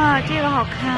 啊这个好看